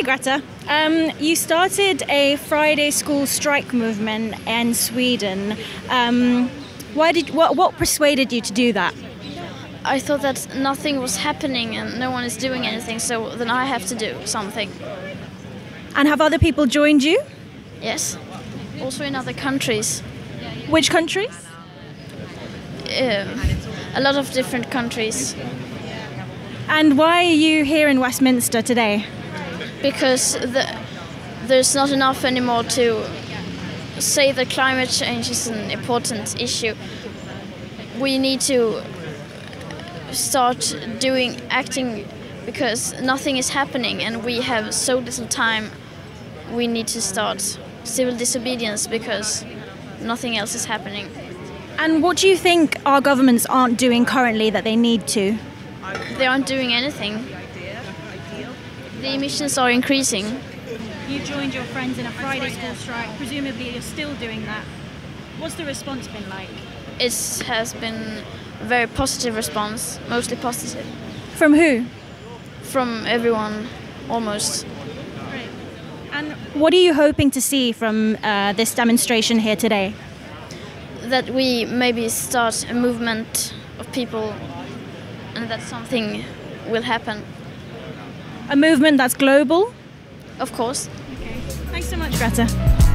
Hey Greta, um, you started a Friday school strike movement in Sweden. Um, why did what, what persuaded you to do that? I thought that nothing was happening and no one is doing anything, so then I have to do something. And have other people joined you? Yes. Also in other countries. Which countries? Uh, a lot of different countries. And why are you here in Westminster today? Because the, there's not enough anymore to say that climate change is an important issue. We need to start doing acting because nothing is happening and we have so little time. We need to start civil disobedience because nothing else is happening. And what do you think our governments aren't doing currently that they need to? They aren't doing anything. The emissions are increasing. You joined your friends in a Friday school strike. Presumably, you're still doing that. What's the response been like? It has been a very positive response, mostly positive, From who? from everyone almost. And what are you hoping to see from uh, this demonstration here today? That we maybe start a movement of people and that something will happen. A movement that's global? Of course. Okay. Thanks so much, Greta.